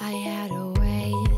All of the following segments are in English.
I had a way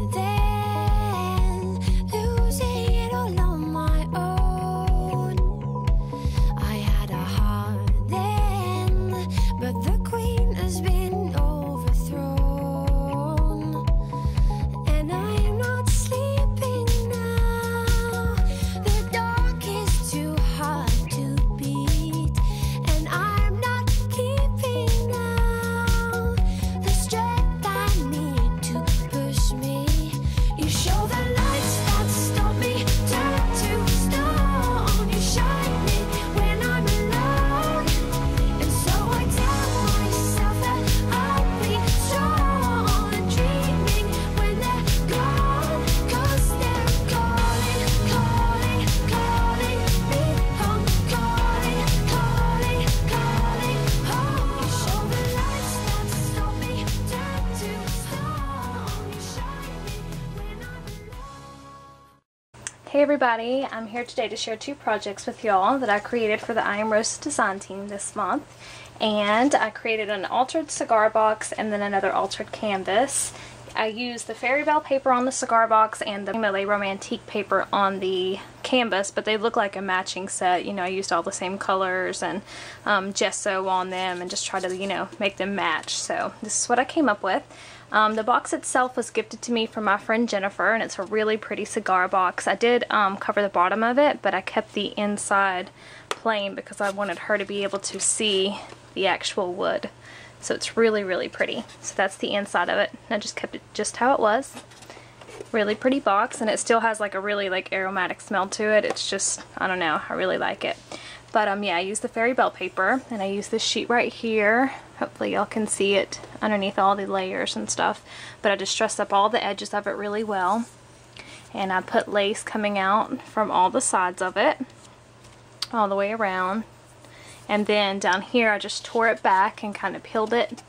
everybody, I'm here today to share two projects with y'all that I created for the I Am Roses design team this month. And I created an altered cigar box and then another altered canvas. I used the Fairy Belle paper on the cigar box and the Malay Romantique paper on the canvas, but they look like a matching set. You know, I used all the same colors and um, gesso on them and just try to, you know, make them match. So this is what I came up with. Um, the box itself was gifted to me from my friend Jennifer, and it's a really pretty cigar box. I did um, cover the bottom of it, but I kept the inside plain because I wanted her to be able to see the actual wood. So it's really, really pretty. So that's the inside of it. I just kept it just how it was. Really pretty box, and it still has like a really like aromatic smell to it. It's just, I don't know, I really like it. But um, yeah, I used the Fairy Belle paper, and I used this sheet right here. Hopefully y'all can see it underneath all the layers and stuff. But I just dressed up all the edges of it really well. And I put lace coming out from all the sides of it, all the way around. And then down here I just tore it back and kind of peeled it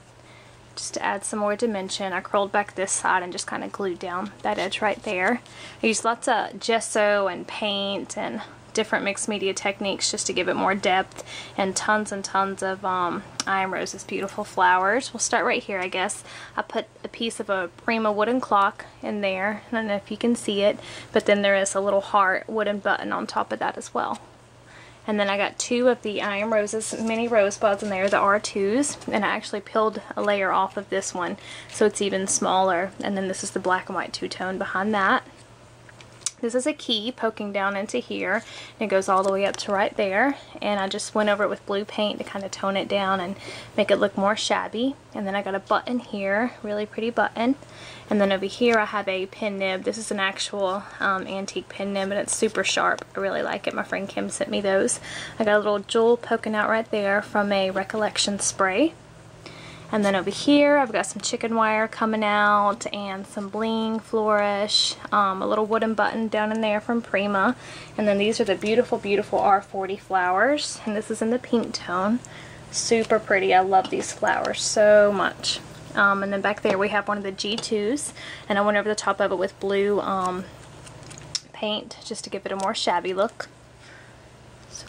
just to add some more dimension. I curled back this side and just kind of glued down that edge right there. I used lots of gesso and paint and different mixed media techniques just to give it more depth and tons and tons of um, I Am Rose's beautiful flowers. We'll start right here I guess. I put a piece of a Prima wooden clock in there. I don't know if you can see it but then there is a little heart wooden button on top of that as well. And then I got two of the I Am Roses mini rosebuds in there, the R2s, and I actually peeled a layer off of this one so it's even smaller. And then this is the black and white two-tone behind that. This is a key poking down into here. And it goes all the way up to right there. And I just went over it with blue paint to kind of tone it down and make it look more shabby. And then I got a button here really pretty button. And then over here I have a pen nib. This is an actual um, antique pen nib and it's super sharp. I really like it. My friend Kim sent me those. I got a little jewel poking out right there from a recollection spray and then over here, I've got some chicken wire coming out and some bling flourish, um, a little wooden button down in there from Prima. And then these are the beautiful, beautiful R40 flowers. And this is in the pink tone. Super pretty. I love these flowers so much. Um, and then back there we have one of the G2s. And I went over the top of it with blue um, paint just to give it a more shabby look.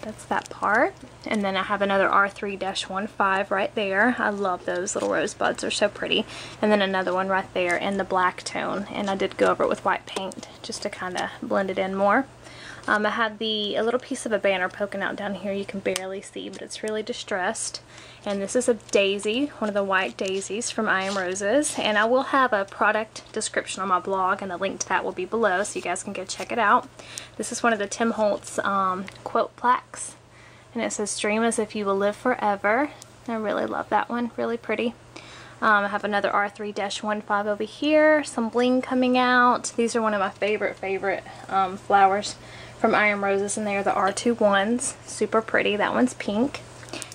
That's that part. And then I have another R3-15 right there. I love those little rosebuds. They're so pretty. And then another one right there in the black tone. And I did go over it with white paint just to kind of blend it in more. Um, I have the a little piece of a banner poking out down here. You can barely see, but it's really distressed. And this is a daisy, one of the white daisies from I Am Roses. And I will have a product description on my blog, and the link to that will be below, so you guys can go check it out. This is one of the Tim Holtz um, quote plaques. And it says, dream as if you will live forever. I really love that one. Really pretty. Um, I have another R3-15 over here. Some bling coming out. These are one of my favorite, favorite um, flowers from I Am Roses, and they are the R2 ones. Super pretty. That one's pink.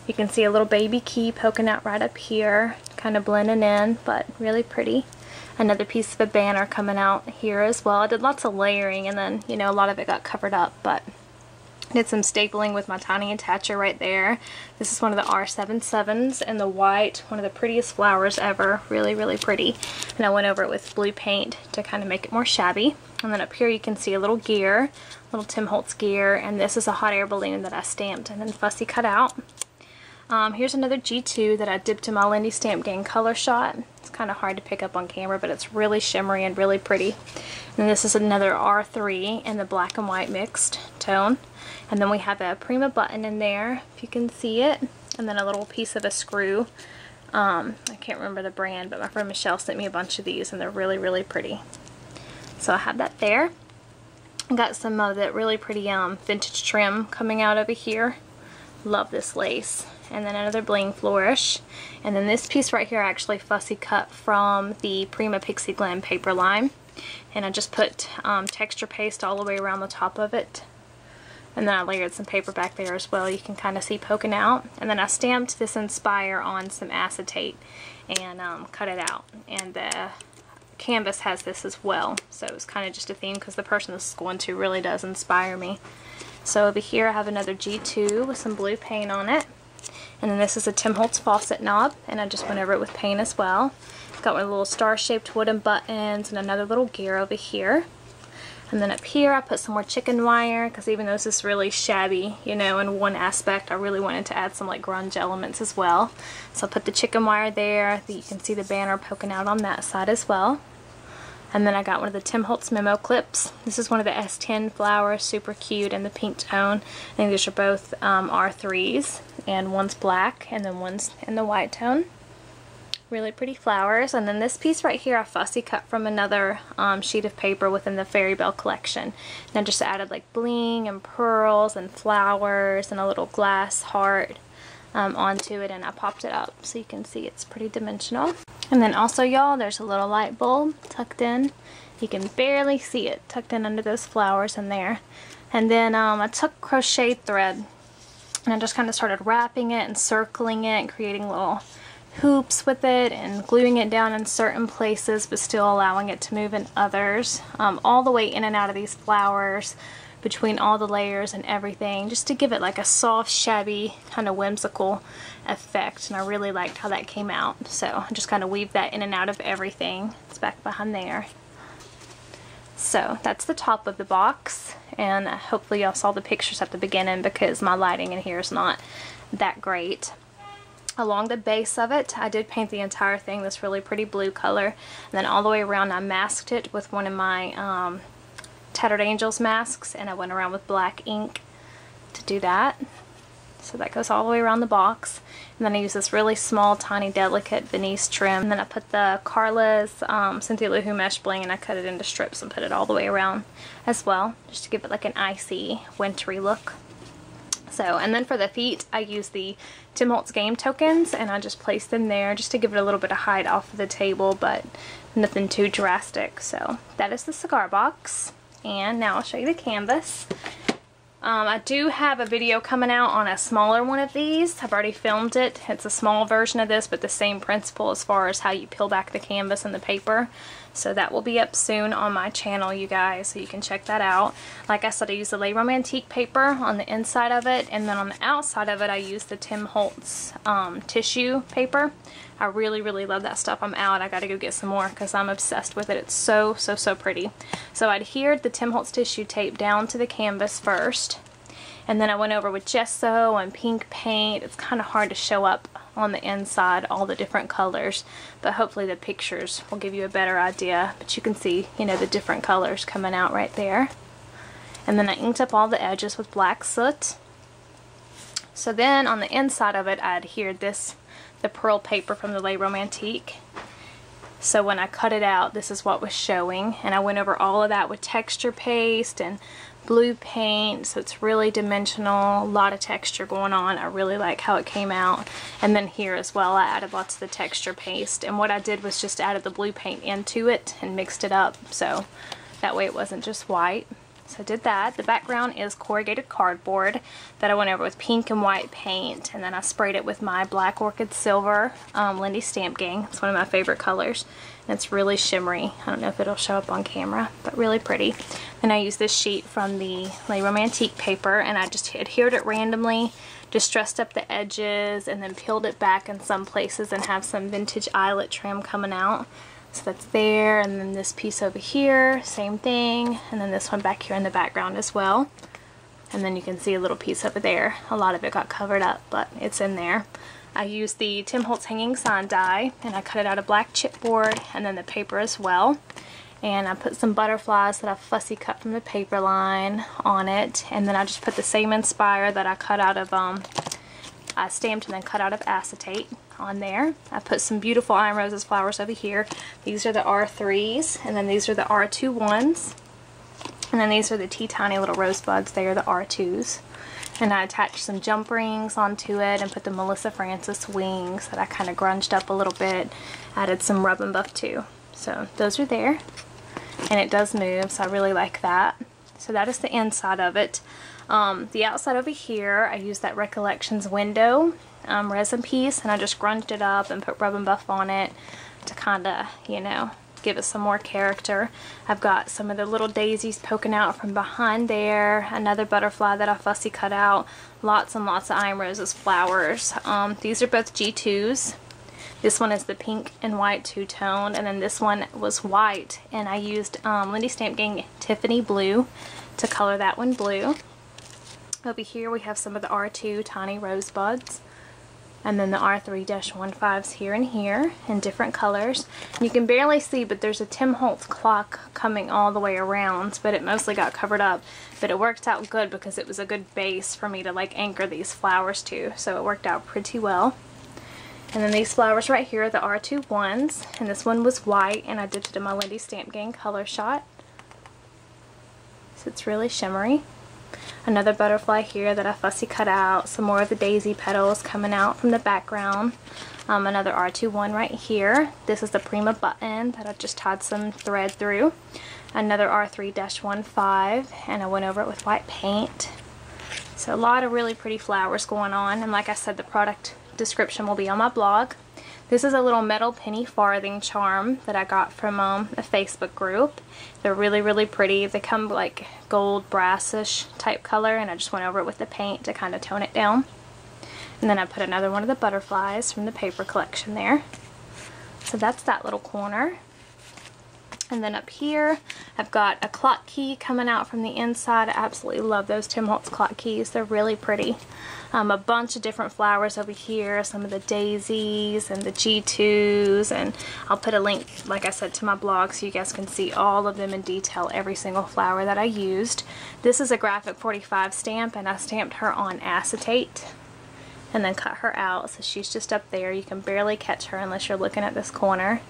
You can see a little baby key poking out right up here, kind of blending in, but really pretty. Another piece of a banner coming out here as well. I did lots of layering, and then, you know, a lot of it got covered up, but did some stapling with my tiny attacher right there. This is one of the R77s and the white, one of the prettiest flowers ever. Really, really pretty. And I went over it with blue paint to kind of make it more shabby. And then up here you can see a little gear, little Tim Holtz gear, and this is a hot air balloon that I stamped and then fussy cut out. Um, here's another G2 that I dipped in my Lindy Stamp Gang color shot. It's kind of hard to pick up on camera, but it's really shimmery and really pretty. And this is another R3 in the black and white mixed tone. And then we have a Prima button in there, if you can see it. And then a little piece of a screw. Um, I can't remember the brand, but my friend Michelle sent me a bunch of these, and they're really, really pretty. So I have that there. I got some of that really pretty um, vintage trim coming out over here. Love this lace. And then another bling flourish. And then this piece right here I actually fussy cut from the Prima Pixie Glam paper line. And I just put um, texture paste all the way around the top of it. And then I layered some paper back there as well. You can kind of see poking out. And then I stamped this Inspire on some acetate and um, cut it out. And the canvas has this as well. So it's kind of just a theme because the person this is going to really does inspire me. So over here I have another G2 with some blue paint on it. And then this is a Tim Holtz faucet knob, and I just went over it with paint as well. Got one little star-shaped wooden buttons and another little gear over here. And then up here I put some more chicken wire because even though this is really shabby, you know, in one aspect, I really wanted to add some like grunge elements as well. So I put the chicken wire there. You can see the banner poking out on that side as well. And then I got one of the Tim Holtz memo clips. This is one of the S10 flowers, super cute and the pink tone. I think these are both um, R3s, and one's black, and then one's in the white tone. Really pretty flowers. And then this piece right here I fussy cut from another um, sheet of paper within the Fairy Belle collection. And I just added like bling and pearls and flowers and a little glass heart um, onto it and I popped it up so you can see it's pretty dimensional. And then also y'all there's a little light bulb tucked in. You can barely see it tucked in under those flowers in there. And then um, I took crochet thread and I just kind of started wrapping it and circling it and creating little hoops with it and gluing it down in certain places but still allowing it to move in others um, all the way in and out of these flowers between all the layers and everything just to give it like a soft shabby kind of whimsical effect and I really liked how that came out. So I just kind of weave that in and out of everything it's back behind there. So that's the top of the box and hopefully y'all saw the pictures at the beginning because my lighting in here is not that great. Along the base of it I did paint the entire thing this really pretty blue color and then all the way around I masked it with one of my um, Tattered Angels masks and I went around with black ink to do that. So that goes all the way around the box. And then I use this really small, tiny, delicate Venice trim. And then I put the Carla's um, Cynthia Lou Who Mesh Bling and I cut it into strips and put it all the way around as well. Just to give it like an icy, wintry look. So, and then for the feet, I use the Tim Holtz game tokens and I just place them there just to give it a little bit of height off of the table, but nothing too drastic. So that is the cigar box and now I'll show you the canvas. Um, I do have a video coming out on a smaller one of these. I've already filmed it. It's a small version of this, but the same principle as far as how you peel back the canvas and the paper. So that will be up soon on my channel, you guys, so you can check that out. Like I said, I use the Le Romantique paper on the inside of it, and then on the outside of it, I use the Tim Holtz um, tissue paper. I really, really love that stuff. I'm out. I got to go get some more because I'm obsessed with it. It's so, so, so pretty. So I adhered the Tim Holtz tissue tape down to the canvas first. And then I went over with gesso and pink paint. It's kind of hard to show up on the inside all the different colors but hopefully the pictures will give you a better idea but you can see you know the different colors coming out right there and then I inked up all the edges with black soot so then on the inside of it I adhered this the pearl paper from the Le Romantique so when I cut it out, this is what was showing. And I went over all of that with texture paste and blue paint. So it's really dimensional, a lot of texture going on. I really like how it came out. And then here as well, I added lots of the texture paste. And what I did was just added the blue paint into it and mixed it up. So that way it wasn't just white. So I did that. The background is corrugated cardboard that I went over with pink and white paint. And then I sprayed it with my Black Orchid Silver um, Lindy Stamp Gang. It's one of my favorite colors. And it's really shimmery. I don't know if it'll show up on camera, but really pretty. And I used this sheet from the Le Romantique paper and I just adhered it randomly distressed up the edges and then peeled it back in some places and have some vintage eyelet trim coming out. So that's there, and then this piece over here, same thing, and then this one back here in the background as well. And then you can see a little piece over there. A lot of it got covered up, but it's in there. I used the Tim Holtz hanging sign die and I cut it out of black chipboard and then the paper as well. And I put some butterflies that I fussy cut from the paper line on it. And then I just put the same Inspire that I cut out of, um, I stamped and then cut out of acetate on there. I put some beautiful I Am Roses flowers over here. These are the R3s and then these are the R2 ones. And then these are the tea tiny little rosebuds. They are the R2s. And I attached some jump rings onto it and put the Melissa Frances wings that I kind of grunged up a little bit. Added some rub and buff too. So those are there. And it does move, so I really like that. So that is the inside of it. Um, the outside over here, I used that Recollections window um, resin piece and I just grunged it up and put rub and buff on it to kind of, you know, give it some more character. I've got some of the little daisies poking out from behind there, another butterfly that I fussy cut out, lots and lots of I Am Roses flowers. Um, these are both G2s. This one is the pink and white two-tone, and then this one was white, and I used um, Lindy Stamp Gang Tiffany Blue to color that one blue. Over here we have some of the R2 Tiny Rosebuds and then the R3-15s here and here in different colors. You can barely see, but there's a Tim Holtz clock coming all the way around, but it mostly got covered up. But it worked out good because it was a good base for me to like anchor these flowers to, so it worked out pretty well. And then these flowers right here are the R2 ones, and this one was white, and I dipped it in my Lindy Stamp Gang color shot. So it's really shimmery. Another butterfly here that I fussy cut out. Some more of the daisy petals coming out from the background. Um, another R2 one right here. This is the Prima button that I just tied some thread through. Another R3-15 and I went over it with white paint. So a lot of really pretty flowers going on and like I said the product description will be on my blog. This is a little metal penny farthing charm that I got from um, a Facebook group. They're really, really pretty. They come like gold brassish type color and I just went over it with the paint to kind of tone it down. And then I put another one of the butterflies from the paper collection there. So that's that little corner. And then up here, I've got a clock key coming out from the inside. I absolutely love those Tim Holtz clock keys. They're really pretty. Um, a bunch of different flowers over here, some of the daisies and the G2s, and I'll put a link, like I said, to my blog so you guys can see all of them in detail, every single flower that I used. This is a Graphic 45 stamp, and I stamped her on acetate and then cut her out, so she's just up there. You can barely catch her unless you're looking at this corner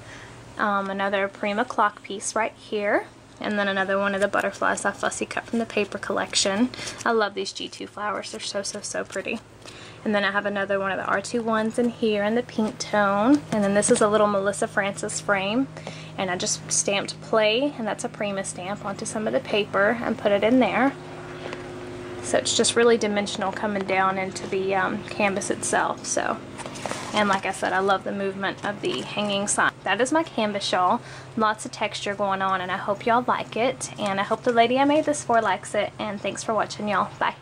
um, another Prima clock piece right here and then another one of the butterflies I fussy cut from the paper collection. I love these G2 flowers. They're so, so, so pretty. And then I have another one of the R2 ones in here in the pink tone. And then this is a little Melissa Frances frame. And I just stamped play, and that's a Prima stamp, onto some of the paper and put it in there. So it's just really dimensional coming down into the um, canvas itself. So and like I said, I love the movement of the hanging sign. That is my canvas shawl. Lots of texture going on and I hope y'all like it. And I hope the lady I made this for likes it. And thanks for watching y'all. Bye.